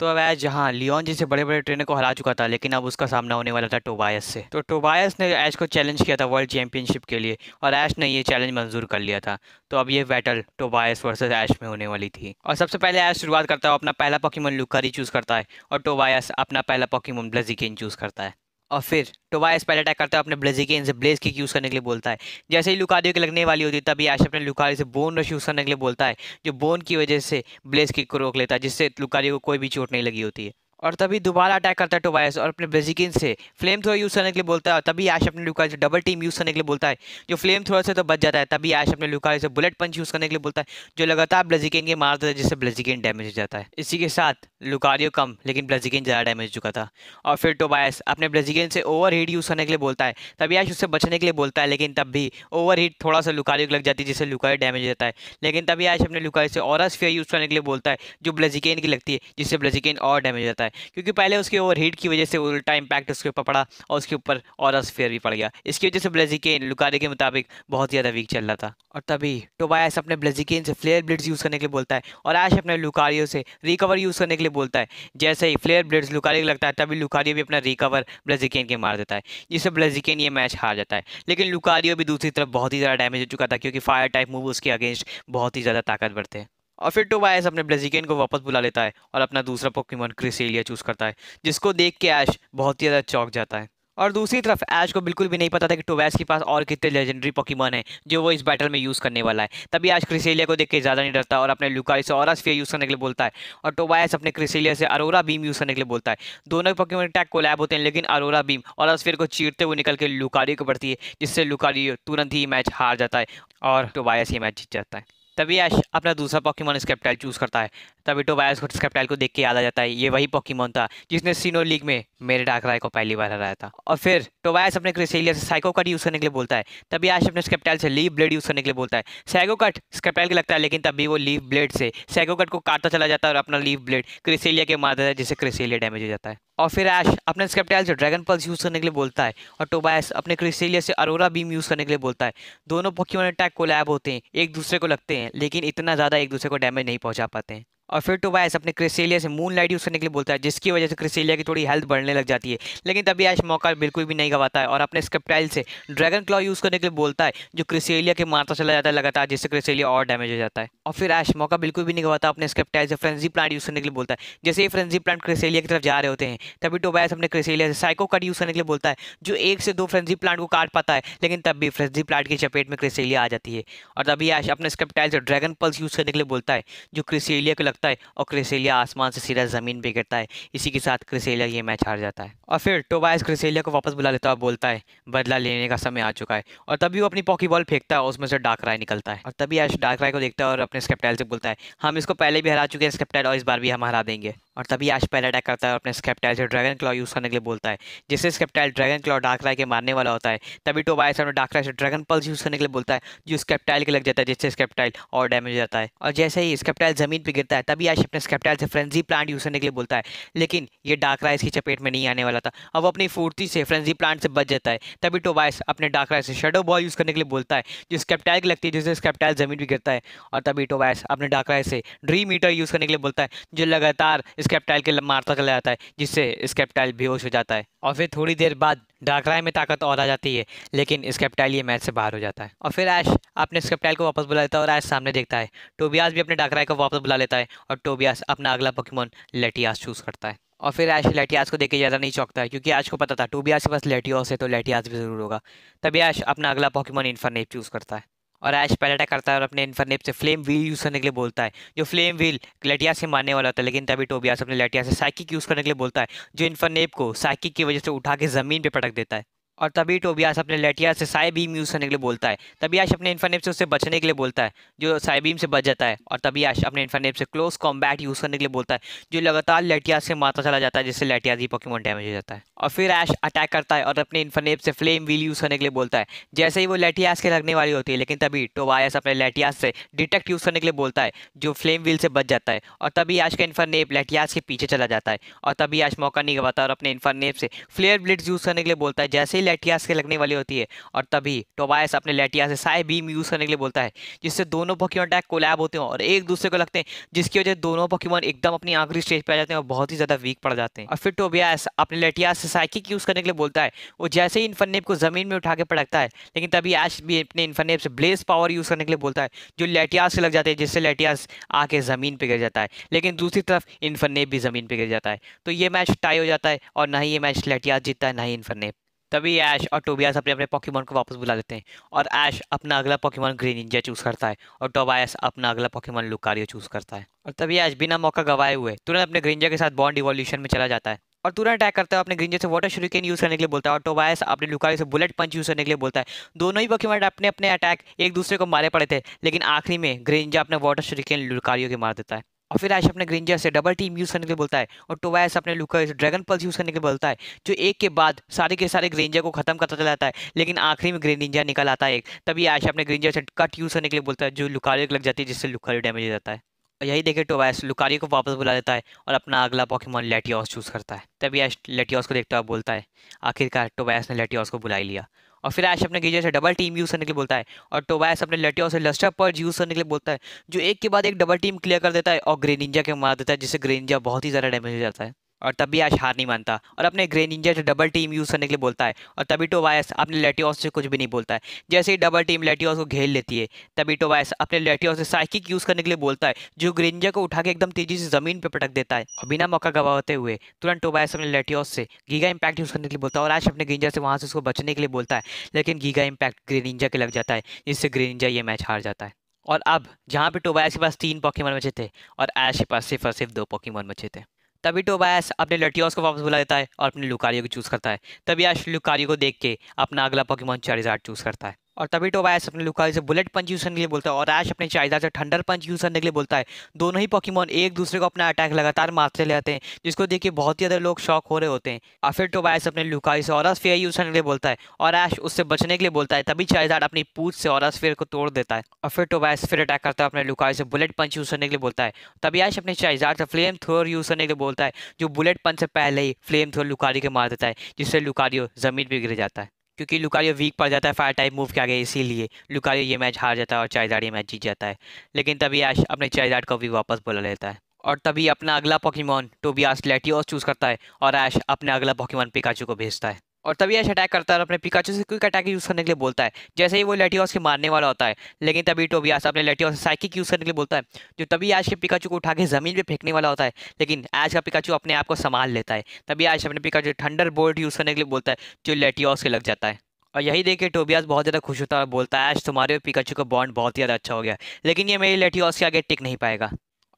तो अब ऐश जहाँ लियोन जैसे बड़े बड़े ट्रेनर को हरा चुका था, लेकिन अब उसका सामना होने वाला था टोबायस से। तो टोबायस ने ऐश को चैलेंज किया था वर्ल्ड चैंपियनशिप के लिए, और ऐश ने ये चैलेंज मंजूर कर लिया था। तो अब ये बैटल टोबायस वर्सेज ऐश में होने वाली थी। और सबसे पहले ऐश शुरुआत करता है अपना पहला पॉकीमोन लुकारी चूज़ करता है, और टोबायस अपना पहला पॉकीमोन ब्लजिकेन चूज़ करता है। और फिर टोबायस पहले अटैक करता है, अपने ब्लेजी के इनसे ब्लेज किक यूज़ करने के लिए बोलता है। जैसे ही लुकारियो के लगने वाली होती है, तभी आश अपने लुकारियो से बोन रश यूज़ करने के लिए बोलता है, जो बोन की वजह से ब्लेज किक को रोक लेता है, जिससे लुकारियो को कोई भी चोट नहीं लगी होती है। और तभी दोबारा अटैक करता है टोबायस और अपने ब्रेजिकिन से। फ्लेम थ्रो यूज़ करने के लिए बोलता है और तभी आश अपने लुकाई से डबल टीम यूज़ करने के लिए बोलता है। जो फ्लेम थ्रो से तो बच जाता है, तभी आश अपने लुकाई से बुलेट पंच यूज़ करने के लिए बोलता है। जो लगातार ब्लेजिकिन के मारता है, जिससे ब्लेजिकिन डैमेज हो जाता है। इसी के साथ लुकारियो कम, लेकिन ब्लेजिकिन ज़्यादा डैमेज हो चुका था। और फिर टोबायस अपने ब्लेजिकिन से ओवर हीट यूज़ करने के लिए बोलता है। तभी आश उससे बचने के लिए बोलता है, लेकिन तब भी ओवर हीट थोड़ा सा लुकारियो लग जाती है, जिससे लुकारियो डैमेज हो जाता है। लेकिन तभी आश अपने लुकाई से और स्फेयर यूज़ करने के लिए बोलता है, जो ब्लेजिकेन की लगती है, जिससे ब्लेजिकेन और डैमेज हो जाता है क्योंकि पहले उसके ओवर हीट की वजह से उल्टा इम्पैक्ट उसके ऊपर पड़ा और उसके ऊपर और स्फेयर भी पड़ गया। इसकी वजह से ब्लेजिकेन लुकारे के मुताबिक बहुत ज़्यादा वीक चल रहा था। और तभी टोबायस अपने ब्लेजिकेन से फ्लेयर ब्लिड्स यूज़ करने के लिए बोलता है और ऐश अपने लुकारियो से रिकवर यूज़ करने के लिए बोलता है। जैसे ही फ्लेयर ब्लिड्स लुकारियो लगता है, तभी लुकारियो भी अपना रिकवर ब्लेजिकेन के मार देता है, जिससे ब्लेजिकेन ये मैच हार जाता है। लेकिन लुकारियो भी दूसरी तरफ़ बहुत ही ज़्यादा डैमेज हो चुका था, क्योंकि फायर टाइप मूव उसके अगेंस्ट बहुत ही ज़्यादा ताकतवर थे। और फिर टोबायस अपने ब्लेजिकेन को वापस बुला लेता है और अपना दूसरा पोकेमोन क्रिसेलिया चूज़ करता है, जिसको देख के ऐश बहुत ही ज़्यादा चौक जाता है। और दूसरी तरफ़ ऐश को बिल्कुल भी नहीं पता था कि टोवैस के पास और कितने लेजेंडरी पॉकीमॉन है, जो वो इस बैटल में यूज़ करने वाला है। तभी आज क्रिसेलिया को देख के ज़्यादा नहीं डरता और अपने लुकाई से और स्फीयर यूज़ करने के लिए बोलता है और टोवायस अपने क्रिसेलिया से अरोरा बीम यूज़ करने के लिए बोलता है। दोनों पॉकीमॉन अटैक को लैब होते हैं, लेकिन अरोरा बीम और स्फीयर को चीरते हुए निकल के लुकारी को पड़ती है, जिससे लुकारी तुरंत ही मैच हार जाता है और टोबायस ये मैच जीत जाता है। तभी ऐश अपना दूसरा पॉकीमोन स्केप्टाइल चूज़ करता है। तभी टोबायस को स्केप्टाइल को देख के याद आ जाता है, ये वही पॉकीमोन था, जिसने सीनो लीग में मेरे डाकराय को पहली बार हराया था। और फिर टोबायस अपने क्रिसेलिया से साइको कट यूज़ करने के लिए बोलता है, तभी ऐश अपने स्केप्टाइल से लीव ब्लेड यूज़ करने के लिए बोलता है। साइको कट स्केप्टाइल के लगता है, लेकिन तभी वो लीव ब्लेड से साइको कट को काटता चला जाता है और अपना लीव ब्लेड क्रिसेलिया के मार देता है, जिससे क्रिसेलिया डैमेज हो जाता है। और फिर ऐश अपने स्केप्टाइल से ड्रैगन पल्स यूज़ करने के लिए बोलता है और टोबायस अपने क्रिस्टेलिया से अरोरा बीम यूज़ करने के लिए बोलता है। दोनों पोकेमोन अटैक को लैब होते हैं, एक दूसरे को लगते हैं, लेकिन इतना ज़्यादा एक दूसरे को डैमेज नहीं पहुँचा पाते हैं। और फिर तो वाइस अपने क्रिसेलिया से मून लाइट यूज़ करने के लिए बोलता है, जिसकी वजह से क्रिसेलिया की थोड़ी हेल्थ बढ़ने लग जाती है। लेकिन तभी ऐश मौका बिल्कुल भी नहीं गवाता है और अपने स्कप्टाइल से ड्रैगन क्लॉ यूज़ करने के लिए बोलता है, जो क्रिसेलिया के मारता चला जाता है लगातार, जिससे क्रिसेलिया और डैमेज हो जाता है। और फिर ऐश मौका बिल्कुल भी नहीं गवाता, अपने स्कप्टाइल से फ्रेंजी प्लांट यूज़ करने के लिए बोलता है। जैसे ही फ्रेंजी प्लांट क्रिसेलिया की तरफ़ जा रहे होते हैं, तभी टोबैस अपने क्रिसेलिया से साइको कट यूज़ करने के लिए बोलता है, जो एक से दो फ्रेंजी प्लांट को काट पाता है, लेकिन तब भी फ्रेंजी प्लांट की चपेट में क्रिसेलिया आ जाती है। और तभी ऐश अपने स्कप्टाइल से ड्रैगन पल्स यूज़ करने के लिए बोलता है, जो क्रिसेलिया को लगता है और क्रिसेलिया आसमान से सीधा ज़मीन पर गिरता है। इसी के साथ क्रिसेलिया ये मैच हार जाता है। और फिर टोबायस क्रिसेलिया को वापस बुला लेता है और बोलता है, बदला लेने का समय आ चुका है। और तभी वो अपनी पॉकी बॉल फेंकता है और उसमें से डाक राय निकलता है। और तभी ऐश डाक राय को देखता है और अपने स्केप्टाइल से बोलता है, हम इसको पहले भी हरा चुके हैं स्केप्टाइल और इस बार भी हम हरा देंगे। और तभी आज पहले अटैक करता है और अपने स्केप्टाइल से ड्रैगन क्लॉ यूज़ करने के लिए बोलता है। जिससे Sceptile dragon claw Darkrai के मारने वाला होता है, तभी टोबाइस अपने डार्क राय से ड्रैगन पल्स यूज़ करने के लिए बोलता है, जो स्केप्टाइल के लग जाता है, जिससे स्केप्टाइल और डैमेज जाता है। और जैसे ही स्केप्टाइल ज़मीन पर गिरता है, तभी आज अपने स्केप्टाइल से फ्रेंजी प्लांट यूज़ करने के लिए बोलता है। लेकिन ये डार्क राय इसकी चपेट में नहीं आने वाला था। अब अपनी फूर्ति से फ्रेंजी प्लांट से बच जाता है। तभी टोबाइस अपने डार्क राय से शेडो बॉल यूज़ करने के लिए बोलता है, जो स्केप्टाइल की लगती है, जिससे स्केप्टाइल ज़मीन पर गिरता है। और तभी टोबाइस अपने डार्क राय से ड्रीम मीटर यूज़ करने के लिए बोलता है, जो लगातार स्केप्टाइल के मारता चला जाता है, जिससे स्केप्टाइल बेहोश हो जाता है। और फिर थोड़ी देर बाद डाकराय में ताकत और आ जाती है, लेकिन स्केप्टाइल ये मैच से बाहर हो जाता है। और फिर ऐश अपने स्केप्टाइल को वापस बुला लेता है और ऐश सामने देखता है। टोबियास भी अपने डाकराय को वापस बुला लेता है और टोबियास अपना अगला पकीमोन लेटियास चूज़ करता है। और फिर ऐश लेटियास को देख के ज़्यादा नहीं चौंकता है, क्योंकि आज को पता था, टोबियास के पास लेटियास है तो लेटियास भी ज़रूर होगा। तभी ऐश अपना अगला पॉकीमोन इन्फरनेप चूज़ करता है। और ऐश पहले अटैक करता है और अपने इन्फरनेप से फ्लेम व्हील यूज़ करने के लिए बोलता है। जो फ्लेम व्हील लटिया से मारने वाला होता है, लेकिन तभी टोबियास अपने लटिया से साइकिक यूज़ करने के लिए बोलता है, जो इन्फरनेप को साइकिक की वजह से उठा के ज़मीन पर पटक देता है। और तभी टोबियास अपने लेटिया से साई बीम यूज़ करने के लिए बोलता है। तभी आश अपने इन्फरनेप से उससे बचने के लिए बोलता है, जो साई बीम से बच जाता है। और तभी आश अपने इन्फरनेप से क्लोज कॉम्बैट यूज़ करने के लिए बोलता है, जो लगातार लेटिया से मारता चला जाता है, जिससे लेटिया ही पॉकीमोन डैमेज हो जाता है। और फिर ऐश अटैक करता है और अपने इन्फरनेप से फ्लेम व्हील यूज़ करने के लिए बोलता है। जैसे ही वो लेटियास के लगने वाली होती है, लेकिन तभी टोबायस अपने लेटियास से डिटेक्ट यूज़ करने के लिए बोलता है, जो फ्लेम व्हील से बच जाता है। और तभी आज का इन्फरनेप लेटियास के पीछे चला जाता है। और तभी आश मौका नहीं गवाता और अपने इन्फरनेप से फ्लेयर ब्लिड्स यूज़ करने के लिए बोलता है। जैसे ही लेटियास के लगने वाली होती है। और तभी टोबायस अपने लेटिया से साई बीम यूज़ करने के लिए बोलता है, जिससे दोनों पॉकीमोन अटैक कोलैब होते हैं और एक दूसरे को लगते हैं, जिसकी वजह से दोनों पॉकीमोन एकदम अपनी आखिरी स्टेज पर आ जाते हैं और बहुत ही ज़्यादा वीक पड़ जाते हैं। और फिर टोबियास अपने लेटियास से साइकिक यूज़ करने के लिए बोलता है, वो जैसे ही इन्फरनेप को ज़मीन में उठा के पड़कता है, लेकिन तभी ऐश भी अपने इन्फरनेप से ब्लेस पावर यूज़ करने के लिए बोलता है, जो लेटियास से लग जाते हैं, जिससे लेटियास आके ज़मीन पर गिर जाता है, लेकिन दूसरी तरफ़ इन्फरनेप भी ज़मीन पर गिर जाता है। तो ये मैच टाई हो जाता है और ना ही ये मैच लेटियास जीतता है, ना ही इन्फरनेप तभी ऐश और टोबियास अपने अपने पॉकीमॉन को वापस बुला लेते हैं। और ऐश अपना अगला पॉकीमोन ग्रीन इंजा चूज़ करता है और टोबायस अपना अगला पॉकीमोन लुकारियो चूज़ करता है। और तभी ऐश बिना मौका गवाए हुए तुरंत अपने ग्रीनजा के साथ बॉन्ड इवोल्यूशन में चला जाता है और तुरंत अटैक करता है अपने ग्रीनजा से वाटर शुरिकेन यूज़ करने के लिए बोलता है और टोबायस अपने लुकारियो से बुलेट पंच यूज़ करने के लिए बोलता है। दोनों ही पॉकीमोन अपने अपने अटैक एक दूसरे को मारे पड़े थे, लेकिन आखिरी में ग्रीनजा अपने वाटर शुरिकेन लुकारियो के मार देता है। और फिर ऐश अपने ग्रेंजर से डबल टीम यूज़ करने के लिए बोलता है और टोवैस अपने लुका ड्रैगन पल्स यूज़ करने के लिए बोलता है, जो एक के बाद सारे के सारे ग्रेंजर को खत्म करता चला जाता है, लेकिन आखिरी में ग्रेंजर निकल आता है एक, तभी ऐश अपने ग्रेंजर से कट यूज़ करने के लिए बोलता है, जो लुकारियो लग जाती है, जिससे लुकारियो डैमेज हो जाता है। और यही देखे टोवैस लुकारियो को वापस बुला देता है और अपना अगला पॉकीमोन लेटियोस चूज़ करता है। तभी ऐश लेटियोस को देखता हुआ बोलता है, आखिरकार टोवैस ने लेटियोस को बुला लिया। और फिर ऐश अपने गीजर से डबल टीम यूज़ करने के लिए बोलता है। और टोबायस अपने लटिया से लस्टर पर यूज़ करने के लिए बोलता है, जो एक के बाद एक डबल टीम क्लियर कर देता है और ग्रेनिंजा के मार देता है, जिससे ग्रेनिंजा बहुत ही ज़्यादा डैमेज हो जाता है। और तभी आज हार नहीं मानता। और अपने ग्रे निंजा से डबल टीम यूज़ करने के लिए बोलता है, और तभी टोवायस अपने लेटियोस से कुछ भी नहीं बोलता है। जैसे ही डबल टीम लेटियोस को घेर लेती है, तभी टोवायस अपने लेटियोस से साइकिक यूज़ करने के लिए बोलता है, जो ग्रेंजा को उठा के एकदम तेज़ी से ज़मीन पर पटक देता है। और बिना मौका गवाते हुए तुरंत टोवायस अपने लेटियोस से गीगा इम्पैक्ट यूज़ करने के लिए बोलता है, और आज अपने ग्रेंजा से वहाँ से उसको बचने के लिए बोलता है। लेकिन गीगा इम्पैक्ट ग्रेनिंजा के लग जाता है, जिससे ग्रेनिंजा ये मैच हार जाता है। और अब, जहाँ पे टोबायस के पास तीन पॉकीमोन बचे थे, और ऐश के पास सिर्फ़ और सिर्फ़ दो पॉकीमोन बचे थे। तभी टोबायस अपने लटियोस को वापस बुला देता है और अपने लुकारियो को चूज़ करता है। तभी आश लुकारियों को देख के अपना अगला पॉकीमोन चारिजार्ड चूज़ करता है। और तभी टोबायस अपने लुकाई से बुलेट पंच यूज़ करने के लिए बोलता है और ऐश अपने चाइजा से थंडर पंच यूज़ करने के लिए बोलता है। दोनों ही पॉकीमोन एक दूसरे को अपना अटैक लगातार मारते आते हैं, जिसको देख के बहुत ही ज़्यादा लोग शौक हो रहे होते हैं। और फिर टोबायस अपने लुकाई से और फेयर यूज़ करने के लिए बोलता है और ऐश उससे बचने के लिए बोलता है, तभी चाइजार्ड अपनी पूछ से और फेयर को तोड़ देता है। और फिर टोबायस फिर अटैक करता है अपने लुकाई से बुलेट पंच यूज़ करने के लिए बोलता है। तभी ऐश अपने चाइजार्ड से फ्लेम थ्रोर यूज़ करने के लिए बोलता है, जो बुलेट पंच से पहले ही फ्लेम थ्रोर लुकारी के मार देता है, जिससे लुकारियो ज़मीन पर गिर जाता है। क्योंकि लुकारियो वीक पड़ जाता है फायर टाइप मूव के आगे, इसीलिए लुकारियो ये मैच हार जाता है और चाइजार्ड ये मैच जीत जाता है। लेकिन तभी ऐश अपने चाइजार्ड को भी वापस बुला लेता है। और तभी अपना अगला पॉकीमॉन टोबियास लेटियोस चूज़ करता है और ऐश अपने अगला पॉकीमॉन पिकाचू को भेजता है। और तभी ऐश अटैक करता है और अपने पिकाचू से क्विक अटैक यूज़ करने के लिए बोलता है। जैसे ही वो लेटियोस के मारने वाला होता है, लेकिन तभी टोबियास अपने लेटियोस से साइकिक यूज़ करने के लिए बोलता है, जो तभी ऐश के पिकाचू को उठा के ज़मीन पे फेंकने वाला होता है, लेकिन ऐश का पिकाचू अपने आप को संभाल लेता है। तभी ऐश अपने पिकाचू थंडर बोल्ट यूज़ करने के लिए बोलता है, जो लेटियोस के लग जाता है। और यही देख के टोबियास बहुत ज़्यादा खुश होता है और बोलता है, आज तुम्हारे पिकाचू का बॉन्ड बहुत ही ज़्यादा अच्छा हो गया लेकिन ये मेरी लेटियोस के आगे टिक नहीं पाएगा।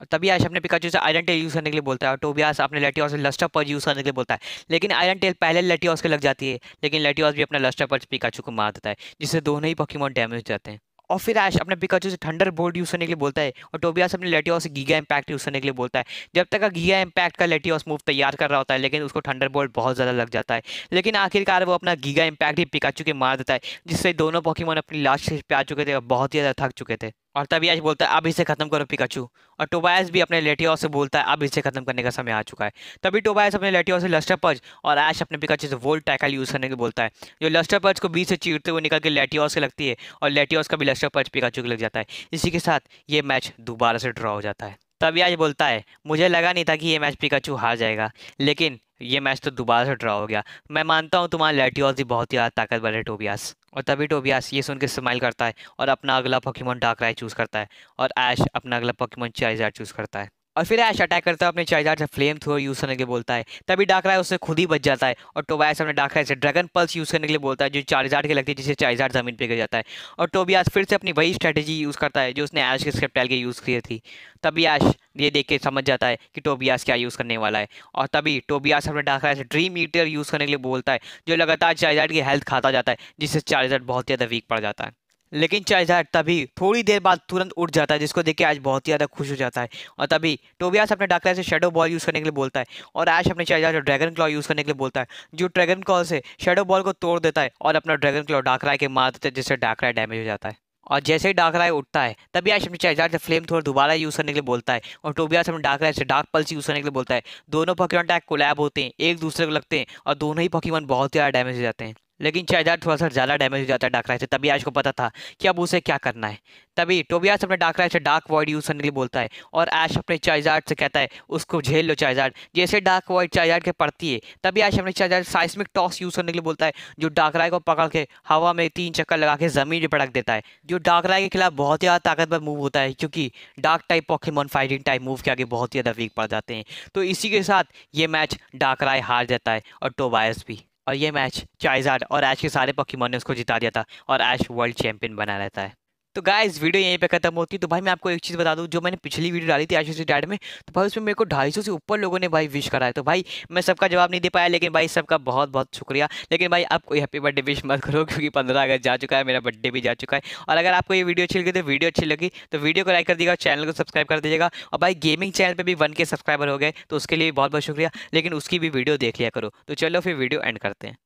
तभी आज अपने पिकाचू से आयरन टेल यूज़ करने के लिए बोलता है और टोबियास अपने लेटियोस से लस्टर पर यूज़ करने के लिए बोलता है। लेकिन आयरन टेल पहले लेटियोस के लग जाती है, लेकिन लेटियोस भी अपना लस्टर पर पिकाचू को मार देता है, जिससे दोनों ही पॉकीमोन डैमेज जाते हैं। और फिर ऐश अपने पिकाचू से थंडर बोल्ट यूज़ करने के लिए बोलता है और टोबियास अपने लेटियोस से गीगा इम्पैक्ट यूज़ करने के लिए बोलता है। जब तक गीगा इम्पैक्ट का लेटियोस मूव तैयार कर रहा होता है, लेकिन उसको थंडर बोल्ट बहुत ज़्यादा लग जाता है। लेकिन आखिरकार वो अपना गीगा इम्पैक्ट ही पिकाचू के मार देता है, जिससे दोनों पॉकीमोन अपनी लास्ट स्टेज पे आ चुके थे और बहुत ही ज़्यादा थक चुके थे। और तभी आज बोलता है, अब इसे खत्म करो पिकाचू। और टोबायस भी अपने लेटियोस से बोलता है, अब इसे खत्म करने का समय आ चुका है। तभी टोबायस अपने लेटियोस से लस्टर पच और ऐश अपने पिकाचू से वोल्ट टैकल यूज़ करने के बोलता है। जो लस्टर पच को बीच से चीरते हुए निकल के लेटियोस से लगती है और लेटियोस का भी लस्टर पच पिकाचू के लग जाता है। इसी के साथ ये मैच दोबारा से ड्रॉ हो जाता है। तभी आज बोलता है, मुझे लगा नहीं था कि ये मैच पिकाचू हार जाएगा, लेकिन ये मैच तो दोबारा से ड्रॉ हो गया। मैं मानता हूँ तुम्हारा लेटियोस ही बहुत ही ताकतवर है, टोबियास। और तभी टोबियास ये सुन के स्माइल करता है और अपना अगला पॉकीमोन डाकराई चूज़ करता है और ऐश अपना अगला पॉकीमोन चाइजार चूज़ करता है। और फिर ऐश अटैक करता है, अपने चाइजार से फ्लेम थ्रो यूज़ करने के लिए बोलता है। तभी डाकराय उससे खुद ही बच जाता है। और टोबियास अपने डाकराय से ड्रैगन पल्स यूज़ करने के लिए बोलता है, जो चार्जार के लगती है जिससे चाइजार ज़मीन पे गिर जाता है। और टोबियास फिर से अपनी वही स्ट्रेटेजी यूज़ करता है, जो उसने ऐश के स्क्रिप्टल के यूज़ की थी। तभी ऐश ये देख के समझ जाता है कि टोबियास क्या यूज़ करने वाला है। और तभी टोबियास अपने डाकराय से ड्रीम ईटर यूज़ करने के लिए बोलता है, जो लगातार चाइजार की हेल्थ खाता जाता है, जिससे चार्जर बहुत ज़्यादा वीक पड़ जाता है। लेकिन चाइजार्ड तभी थोड़ी देर बाद तुरंत उठ जाता है, जिसको देख के आज बहुत ही ज़्यादा खुश हो जाता है। और तभी टोबियास अपने डाकरा से शेडो बॉल यूज़ करने के लिए बोलता है। और ऐश अपने चाइजार्ड ड्रैगन क्लॉ यूज़ करने के लिए बोलता है। जो ड्रैगन क्लॉ से शेडो बॉल को तोड़ देता है और अपना ड्रैगन क्लॉ डाकराय के मार देता है, जिससे डाकराय डैमेज हो जाता है। और जैसे ही डाकराय उठता है, तभी आज अपने चाइजार से फ्लेम थोड़ा दोबारा यूज़ करने के लिए बोलता है और टोबियास अपने डाकराय से डार्क पल्स यूज़ करने के लिए बोलता है, दोनों पॉकीमोन अटैक कोलैब होते हैं, एक दूसरे को लगते हैं और दोनों ही पॉकीमोन बहुत ज़्यादा डैमेज हो जाते हैं। लेकिन चाइजार्ड थोड़ा सा ज़्यादा डैमेज हो जाता है डाकराय से, तभी आज को पता था कि अब उसे क्या करना है। तभी टोबियास अपने डाकराय से डार्क वॉइड यूज़ करने के लिए बोलता है और ऐश अपने चाइजार्ड से कहता है, उसको झेल लो चाइजार्ड जैसे डार्क वॉइड चाइजार्ड के पड़ती है, तभी ऐश अपने चाइजार्ड साइस्मिक टॉस यूज़ करने के लिए बोलता है, जो डाकराय को पकड़ के हवा में तीन चक्कर लगा के ज़मीन पर पटक देता है। जो डाकराय के खिलाफ बहुत ही ज़्यादा ताकतवर मूव होता है, क्योंकि dark type Pokemon fighting type move के आगे बहुत ही ज़्यादा वीक पड़ जाते हैं। तो इसी के साथ ये मैच डाकराय हार जाता है और टोबायस भी। और ये मैच चाइजार्ड और ऐश के सारे पॉकीमोन ने उसको जिता दिया था और ऐश वर्ल्ड चैंपियन बना रहता है। तो गाइस वीडियो यहीं पे खत्म होती है। तो भाई, मैं आपको एक चीज़ बता दूँ, जो मैंने पिछली वीडियो डाली थी आशीष डैड में तो भाई, उसमें मेरे को ढाई से ऊपर लोगों ने भाई विश करा है। तो भाई, मैं सबका जवाब नहीं दे पाया, लेकिन भाई, सबका बहुत बहुत शुक्रिया। लेकिन भाई, आप कोई हैप्पी बर्थडे विश मत करो, क्योंकि पंद्रह अगस्त जा चुका है, मेरा बर्थडे भी जा चुका है। और अगर आपको ये वीडियो अच्छी लगी तो वीडियो अच्छी लगी तो वीडियो को लाइक कर दीजिएगा चैनल को सब्सक्राइब कर दीजिएगा। और भाई गेमिंग चैनल पर भी वन के सब्सक्राइबर हो गए तो उसके लिए बहुत बहुत शुक्रिया। लेकिन उसकी भी वीडियो देख लिया करो। तो चलो फिर वीडियो एंड करते हैं।